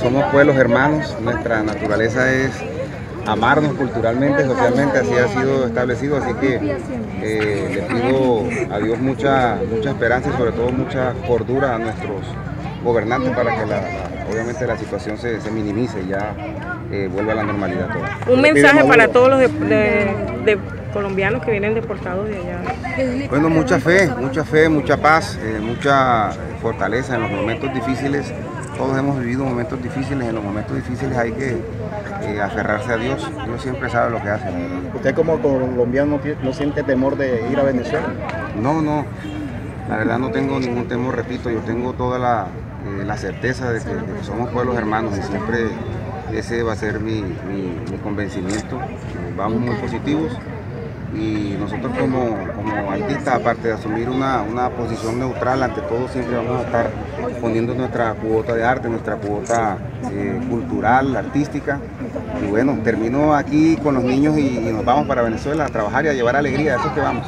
somos pueblos hermanos, nuestra naturaleza es amarnos culturalmente, socialmente, así ha sido establecido, así que eh, le pido a Dios mucha, mucha esperanza y sobre todo mucha cordura a nuestros gobernantes para que la, la- obviamente la situación se, se minimice y ya eh, vuelva a la normalidad toda. Un mensaje para todos los de, de- de colombianos que vienen deportados de allá. Bueno, mucha fe, mucha fe, mucha paz, eh, mucha fortaleza en los momentos difíciles. Todos hemos vivido momentos difíciles, en los momentos difíciles hay que eh, aferrarse a Dios. Dios siempre sabe lo que hace. ¿Usted como colombiano no, siente temor de ir a Venezuela? No, no, la verdad no tengo ningún temor, repito, yo tengo toda la, eh, la certeza de que, de que somos pueblos hermanos y siempre ese va a ser mi, mi- mi convencimiento. Vamos muy positivos y nosotros como, como artistas, aparte de asumir una, una posición neutral ante todo, siempre vamos a estar poniendo nuestra cuota de arte, nuestra cuota eh, cultural, artística. Y bueno, termino aquí con los niños y, nos vamos para Venezuela a trabajar y a llevar alegría, eso es que vamos.